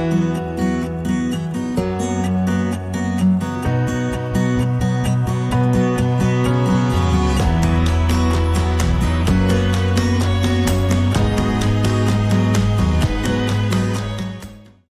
Bye.